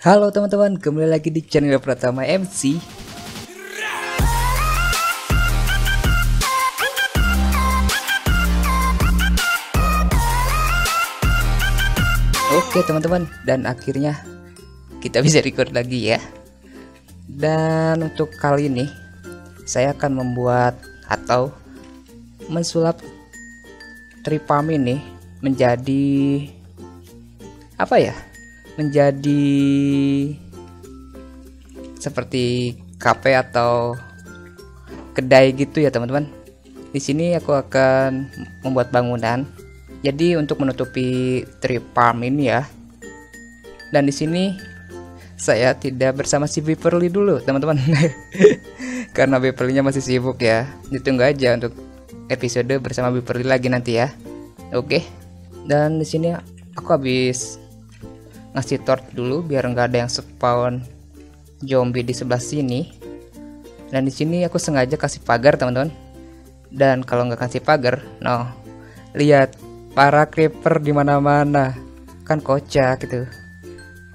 Halo teman-teman, kembali lagi di channel Pratama MC. Oke teman-teman, dan akhirnya kita bisa record lagi ya. Dan untuk kali ini saya akan membuat atau mensulap tripam ini menjadi apa ya? Menjadi seperti kafe atau kedai gitu ya teman-teman. Di sini aku akan membuat bangunan jadi untuk menutupi tree farm ini ya. Dan di sini saya tidak bersama si Beverly dulu, teman-teman. Karena Beverly-nya masih sibuk ya. Ditunggu aja untuk episode bersama Beverly lagi nanti ya. Oke. Dan di sini aku habis ngasih tort dulu biar nggak ada yang spawn zombie di sebelah sini. Dan di sini aku sengaja kasih pagar, teman-teman. Dan kalau nggak kasih pagar, no. Lihat para creeper di mana-mana kan kocak gitu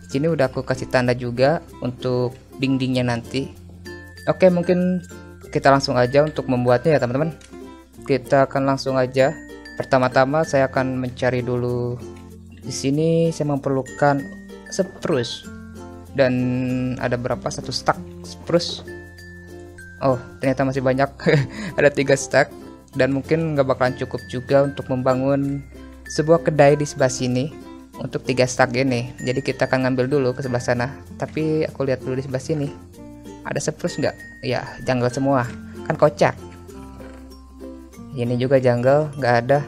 sini udah aku kasih tanda juga untuk dindingnya nanti oke mungkin kita langsung aja untuk membuatnya ya teman-teman kita akan langsung aja pertama-tama saya akan mencari dulu di sini saya memerlukan spruce. Dan ada berapa? Satu stack spruce. Oh ternyata masih banyak. Ada tiga stack dan mungkin nggak bakalan cukup juga untuk membangun sebuah kedai di sebelah sini untuk tiga stack ini. Jadi kita akan ngambil dulu ke sebelah sana. Tapi aku lihat dulu di sebelah sini. Ada spruce nggak? Ya jungle semua. Kan kocak. Ini juga jungle nggak ada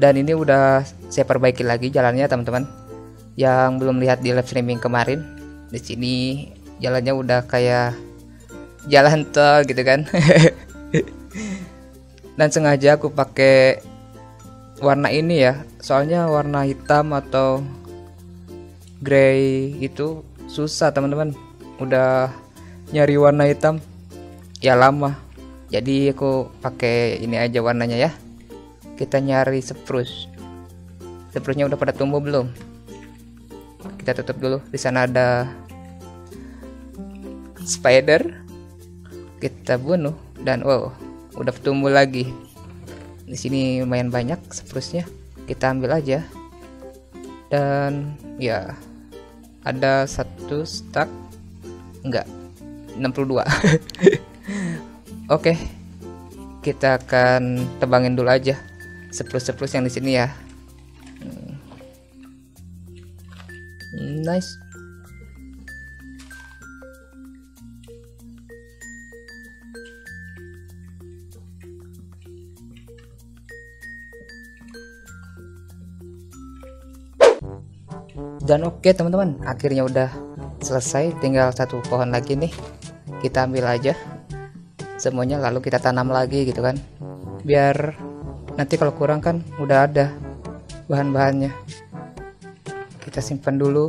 dan ini udah saya perbaiki lagi jalannya teman-teman. Yang belum lihat di live streaming kemarin di sini jalannya udah kayak jalan tol gitu kan. Dan sengaja aku pakai warna ini ya. Soalnya warna hitam atau grey itu susah teman-teman. Udah nyari warna hitam ya lama. Jadi aku pakai ini aja warnanya ya kita nyari spruce. Spruce nya udah pada tumbuh belum? Kita tutup dulu. Di sana ada spider. Kita bunuh dan wow udah tumbuh lagi. Di sini lumayan banyak spruce-nya. Kita ambil aja. Dan ya ada satu stack enggak 62 oke kita akan tebangin dulu aja spruce-spruce yang di sini ya. Hmm. nice. Dan oke okay, teman-teman akhirnya udah selesai. Tinggal satu pohon lagi nih. Kita ambil aja semuanya lalu kita tanam lagi gitu kan. Biar nanti kalau kurang kan udah ada bahan-bahannya. Kita simpan dulu.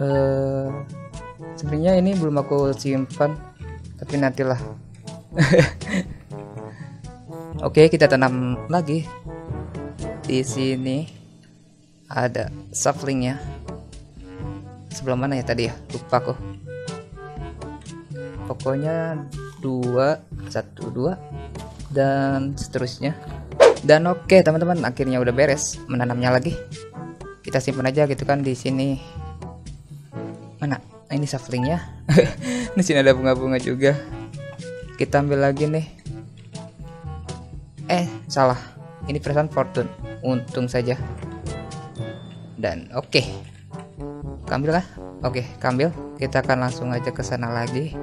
Uh, sebenarnya ini belum aku simpan tapi nantilah. Oke kita tanam lagi. Di sini ada shufflingnya. Sebelah mana ya tadi ya? Lupa kok pokoknya dua satu dua dan seterusnya. Dan oke okay, teman-teman akhirnya udah beres menanamnya lagi. Kita simpan aja gitu kan di sini. Mana? Ini shufflingnya. Di sini ada bunga-bunga juga. Kita ambil lagi nih. Eh salah. Ini perasaan fortune. Untung saja. Dan oke. Okay. kambil lah. Oke okay, kambil. Kita akan langsung aja ke sana lagi.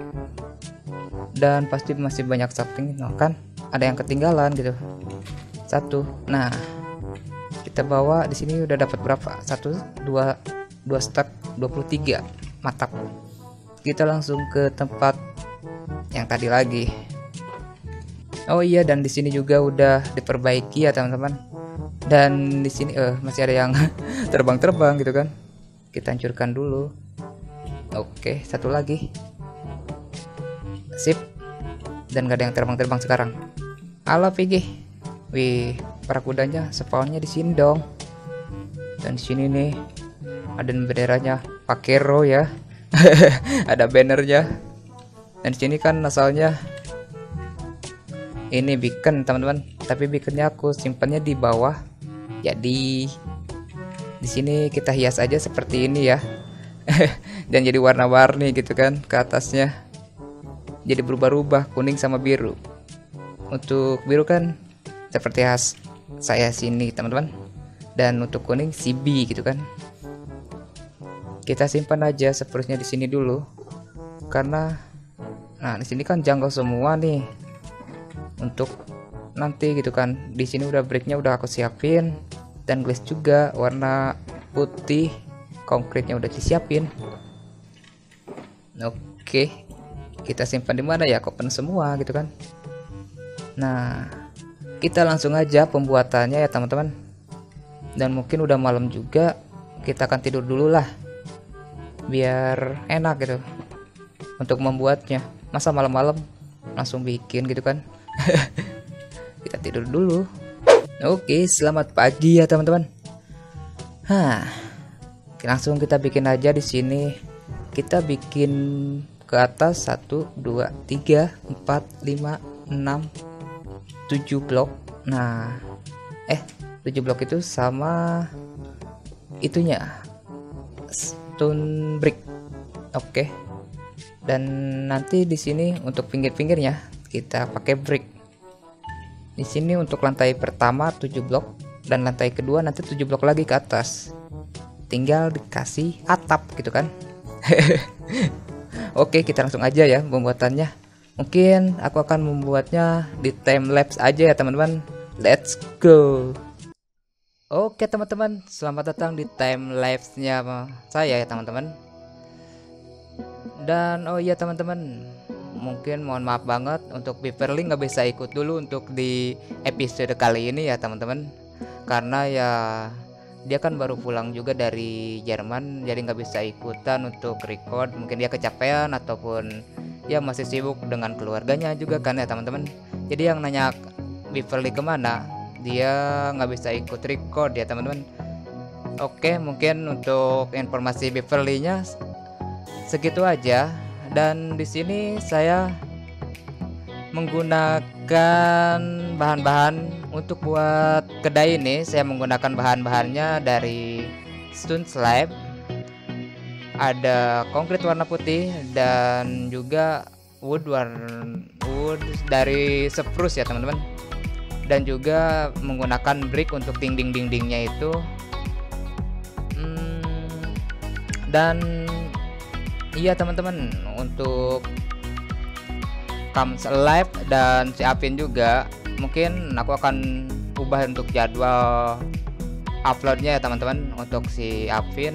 Dan pasti masih banyak shopping no, kan ada yang ketinggalan gitu. Satu. Nah kita bawa di sini udah dapat berapa? Satu dua dua stack 23 mantap kita langsung ke tempat yang tadi lagi. Oh iya dan di sini juga udah diperbaiki ya teman-teman. Dan di sini eh masih ada yang terbang-terbang gitu kan. Kita hancurkan dulu. Oke satu lagi. Sip. Dan gak ada yang terbang-terbang sekarang halo PG wih para kudanya spawnnya di sini dong. Dan di sini nih ada benderanya Pakero ya. Ada bannernya. Dan di sini kan asalnya ini beacon teman-teman. Tapi beaconnya aku simpannya di bawah. Jadi di sini kita hias aja seperti ini ya. Dan jadi warna-warni gitu kan ke atasnya. Jadi berubah-ubah kuning sama biru untuk biru kan seperti khas saya sini teman-teman. Dan untuk kuning CB gitu kan. Kita simpan aja sepertinya di sini dulu. Karena nah di sini kan jungle semua nih. Untuk nanti gitu kan di sini udah breaknya udah aku siapin. Dan glass juga warna putih konkretnya udah disiapin. Oke kita simpan di mana ya? Kopen semua gitu kan nah kita langsung aja pembuatannya ya teman-teman. Dan mungkin udah malam juga kita akan tidur dulu lah. Biar enak gitu untuk membuatnya. Masa malam-malam langsung bikin gitu kan? Kita tidur dulu. Oke selamat pagi ya teman-teman. Hah, langsung kita bikin aja di sini. Kita bikin ke atas 1 2 3 4 5 6 7 blok. Nah eh 7 blok itu sama itunya stone brick. Oke. Okay. dan nanti di sini untuk pinggir-pinggirnya kita pakai brick. Di sini untuk lantai pertama 7 blok dan lantai kedua nanti 7 blok lagi ke atas. Tinggal dikasih atap gitu kan. Oke kita langsung aja ya pembuatannya mungkin aku akan membuatnya di time lapse aja ya teman-teman let's go Oke teman-teman, selamat datang di time lapse-nya saya ya teman-teman. Dan oh iya teman-teman, mungkin mohon maaf banget untuk Beverly nggak bisa ikut dulu untuk di episode kali ini ya teman-teman. Karena ya dia kan baru pulang juga dari Jerman, jadi nggak bisa ikutan untuk record. Mungkin dia kecapean ataupun ya masih sibuk dengan keluarganya juga kan ya teman-teman. Jadi yang nanya Beverly ke mana? dia nggak bisa ikut record ya teman-teman oke mungkin untuk informasi Beverly nya segitu aja dan di sini saya menggunakan bahan-bahan untuk buat kedai ini saya menggunakan bahan-bahannya dari stone slab ada konkret warna putih dan juga wood warna wood dari spruce ya teman-teman. Dan juga menggunakan brick untuk dinding-dindingnya itu. Hmm, dan iya teman-teman untuk comes alive dan siapin juga mungkin aku akan ubah untuk jadwal uploadnya ya teman-teman untuk si Apin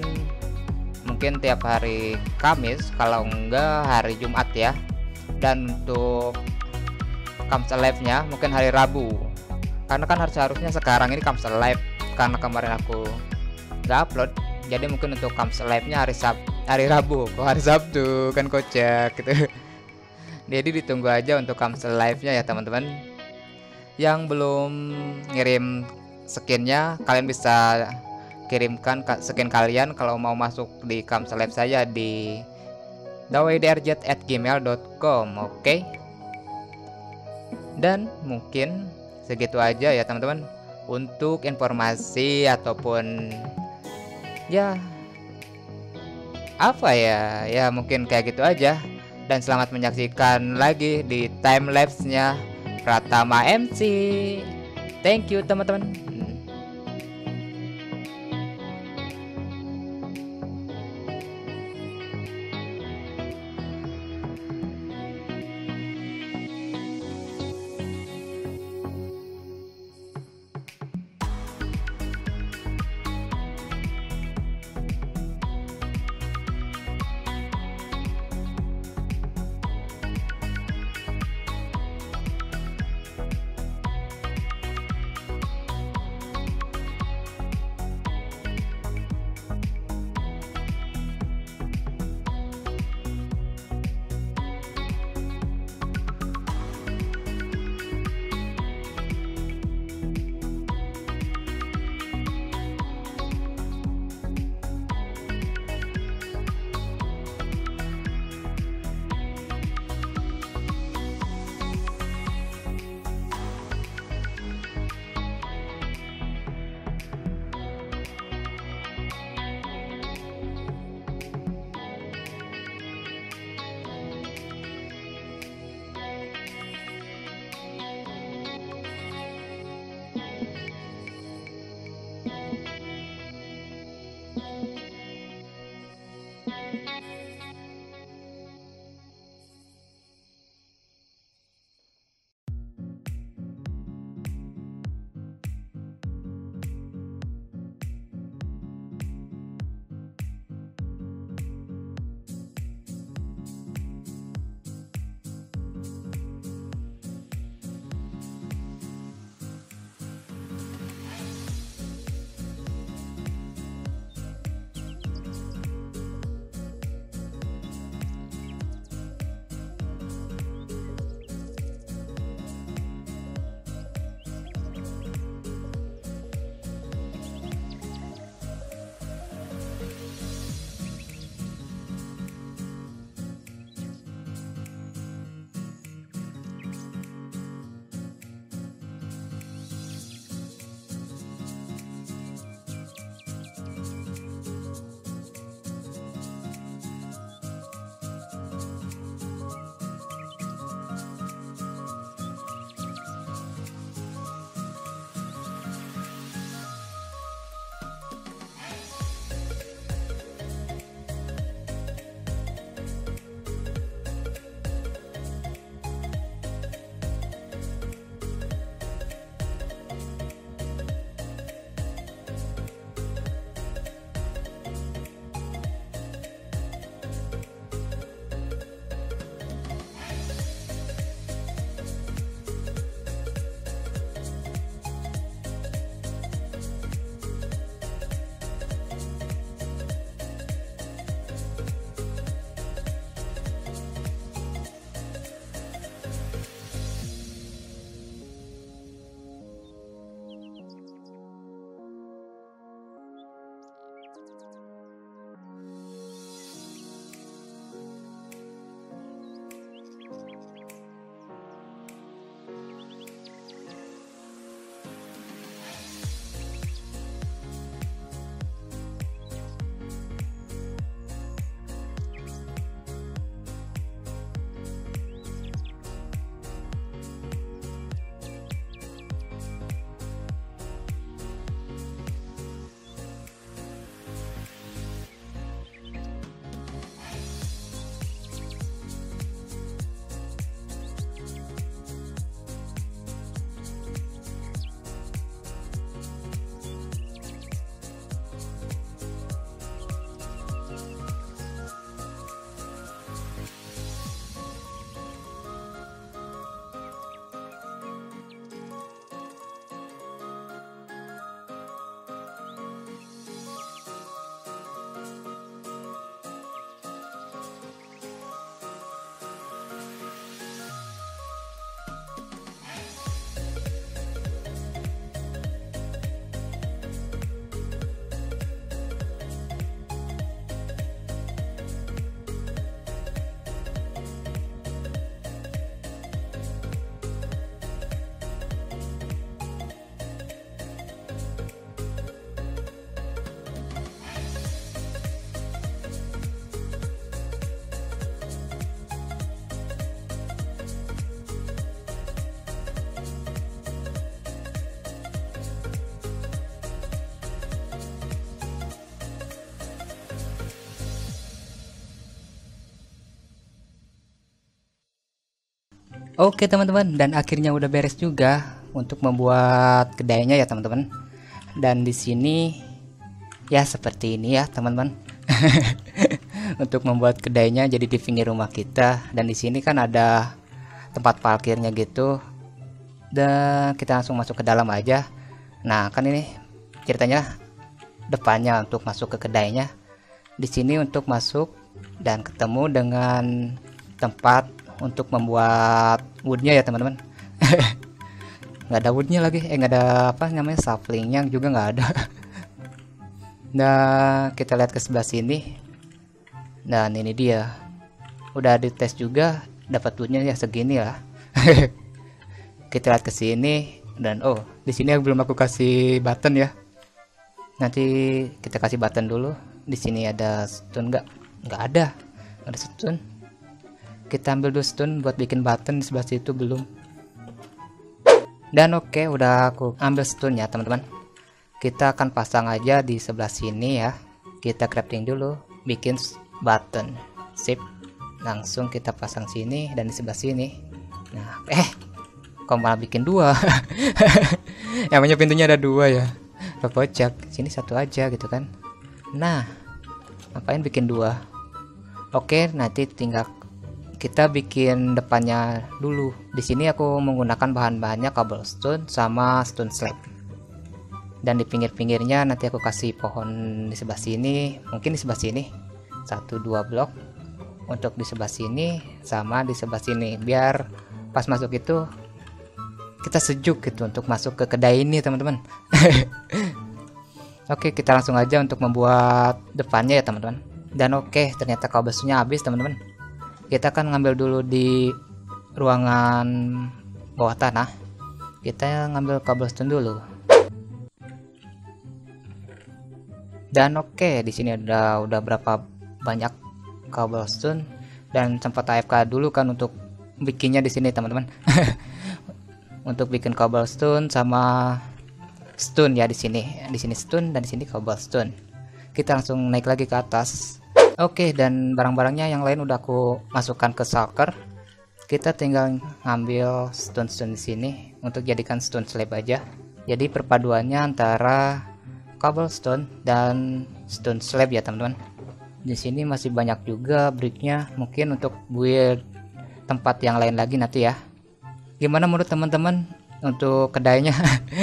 mungkin tiap hari Kamis kalau enggak hari Jumat ya. Dan untuk comes alive nya mungkin hari Rabu. Karena kan harus harusnya sekarang ini comes live karena kemarin aku nggak upload. Jadi mungkin untuk comes live nya hari Sab hari Rabu kok hari Sabtu kan kocak gitu. Jadi ditunggu aja untuk comes live nya ya teman-teman. Yang belum ngirim skinnya kalian bisa kirimkan skin kalian kalau mau masuk di live saya di dawaiderjet@gmail.com oke? Okay? dan mungkin segitu aja ya teman-teman. Untuk informasi ataupun ya apa ya? Ya mungkin kayak gitu aja. Dan selamat menyaksikan lagi di time lapse nya Pratama MC thank you teman-teman Oke teman-teman, dan akhirnya udah beres juga untuk membuat kedainya ya teman-teman. Dan di sini ya seperti ini ya teman-teman. untuk membuat kedainya jadi di pinggir rumah kita dan di sini kan ada tempat parkirnya gitu. Dan kita langsung masuk ke dalam aja. Nah, kan ini ceritanya depannya untuk masuk ke kedainya. Di sini untuk masuk dan ketemu dengan tempat untuk membuat woodnya ya teman-teman. Nggak ada woodnya lagi. Eh nggak ada apa namanya saplingnya juga nggak ada. Nah kita lihat ke sebelah sini. Dan ini dia. Udah dites juga dapat woodnya ya segini lah kita lihat ke sini. Dan oh di sini belum aku kasih button ya. Nanti kita kasih button dulu. Di sini ada stone nggak? Nggak ada. Ada stone kita ambil dulu stone buat bikin button di sebelah situ belum. Dan oke okay, udah aku ambil stone ya teman-teman. Kita akan pasang aja di sebelah sini ya. Kita crafting dulu bikin button. Sip. Langsung kita pasang sini dan di sebelah sini. Nah eh kok malah bikin dua? Namanya pintunya ada dua ya. Pocak sini satu aja gitu kan. Nah ngapain bikin dua? Oke nanti tinggal kita bikin depannya dulu. Di sini aku menggunakan bahan-bahannya cobblestone sama stone slab. Dan di pinggir-pinggirnya nanti aku kasih pohon di sebelah sini mungkin di sebelah sini. Satu dua blok. Untuk di sebelah sini sama di sebelah sini. Biar pas masuk itu kita sejuk gitu untuk masuk ke kedai ini teman-teman. Oke kita langsung aja untuk membuat depannya ya teman-teman. Dan oke ternyata cobblestone habis teman-teman kita akan ngambil dulu di ruangan bawah tanah. Kita ngambil cobblestone dulu. Dan oke okay, di sini ada udah berapa banyak cobblestone. Dan sempat AFK dulu kan untuk bikinnya di sini teman-teman. Untuk bikin cobblestone sama stone ya di sini. Di sini stone dan di sini cobblestone. Kita langsung naik lagi ke atas Oke, dan barang-barangnya yang lain udah aku masukkan ke shulker. Kita tinggal ngambil stone-stone di sini untuk jadikan stone slab aja. Jadi perpaduannya antara cobblestone dan stone slab ya, teman-teman. Di sini masih banyak juga bricknya, mungkin untuk build tempat yang lain lagi nanti ya. Gimana menurut teman-teman untuk kedainya?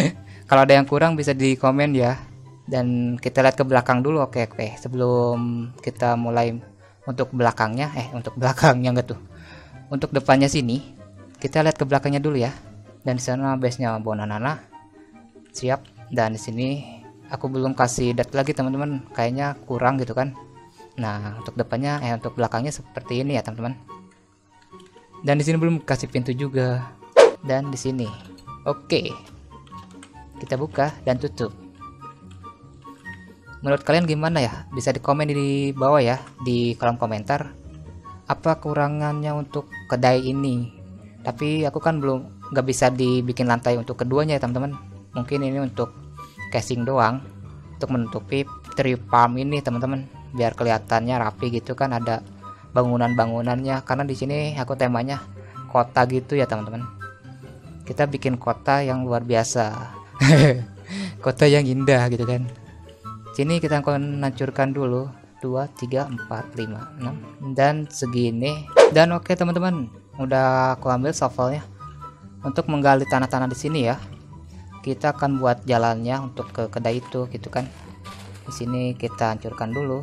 Kalau ada yang kurang bisa di komen ya dan kita lihat ke belakang dulu oke oke. Sebelum kita mulai untuk belakangnya eh untuk belakangnya enggak tuh. Untuk depannya sini kita lihat ke belakangnya dulu ya. Dan di sana base nya bonanana. Siap. Dan di sini aku belum kasih dat lagi teman-teman. Kayaknya kurang gitu kan. Nah untuk depannya eh untuk belakangnya seperti ini ya teman-teman. Dan di sini belum kasih pintu juga. Dan di sini. Oke. Kita buka dan tutup menurut kalian gimana ya? Bisa di komen di bawah ya di kolom komentar. Apa kurangannya untuk kedai ini? Tapi aku kan belum nggak bisa dibikin lantai untuk keduanya ya teman-teman. Mungkin ini untuk casing doang untuk menutupi tree farm ini teman-teman. Biar kelihatannya rapi gitu kan ada bangunan-bangunannya. Karena di sini aku temanya kota gitu ya teman-teman. Kita bikin kota yang luar biasa. Kota yang indah gitu kan sini kita akan hancurkan dulu. 2 3 4 5 6 dan segini. Dan oke okay, teman-teman. Udah aku ambil shovelnya untuk menggali tanah-tanah di sini ya. Kita akan buat jalannya untuk ke kedai itu gitu kan. Di sini kita hancurkan dulu.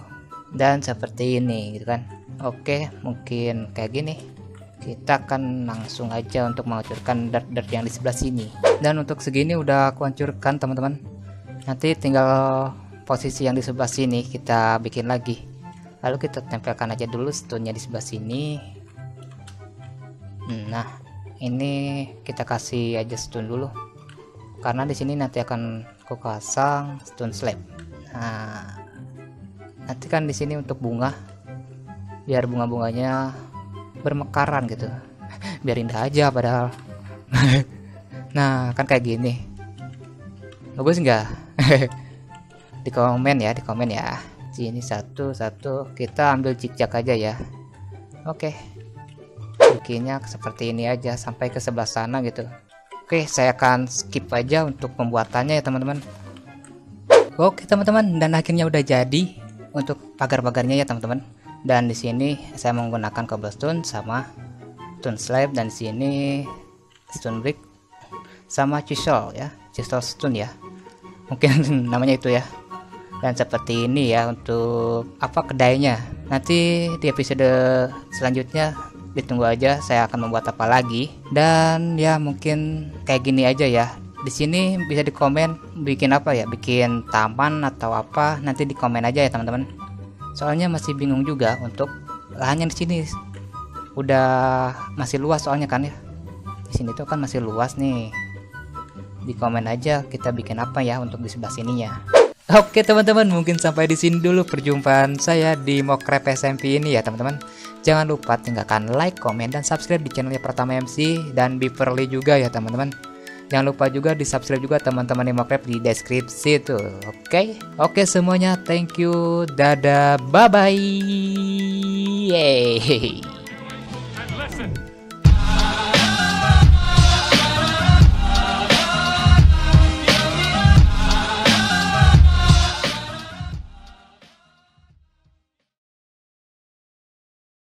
Dan seperti ini gitu kan. Oke mungkin kayak gini. Kita akan langsung aja untuk menghancurkan dirt-dirt yang di sebelah sini. Dan untuk segini udah aku hancurkan teman-teman. Nanti tinggal posisi yang di sebelah sini kita bikin lagi. Lalu kita tempelkan aja dulu stone nya di sebelah sini. Nah ini kita kasih aja stone dulu. Karena di sini nanti akan aku pasang stone slab. Nah nanti kan di sini untuk bunga biar bunga-bunganya bermekaran gitu. Biar indah aja padahal. Nah kan kayak gini. Bagus nggak di komen ya di komen ya. Sini satu satu. Kita ambil cicak aja ya. Oke. Memasukinya seperti ini aja sampai ke sebelah sana gitu. Oke saya akan skip aja untuk pembuatannya ya teman-teman. Oke teman-teman. Dan akhirnya udah jadi untuk pagar-pagarnya ya teman-teman. Dan di sini saya menggunakan cobblestone sama stone slab. Dan di sini stone brick sama chisel ya. Chisel stone ya. Mungkin namanya itu ya dan seperti ini ya untuk apa kedainya. Nanti di episode selanjutnya ditunggu aja saya akan membuat apa lagi. Dan ya mungkin kayak gini aja ya. Di sini bisa dikomen bikin apa ya? Bikin taman atau apa? Nanti di komen aja ya teman-teman. Soalnya masih bingung juga untuk lahannya di sini. Udah masih luas soalnya kan ya. Di sini tuh kan masih luas nih. Di komen aja kita bikin apa ya untuk di sebelah sininya Oke teman-teman mungkin sampai di sini dulu perjumpaan saya di Mokrep SMP ini ya teman-teman. Jangan lupa tinggalkan like, komen, dan subscribe di channelnya Pertama MC dan Beverly juga ya teman-teman. Jangan lupa juga di subscribe juga teman-teman di Mokrep di deskripsi tuh Oke? Oke semuanya thank you. Dadah bye bye Yeay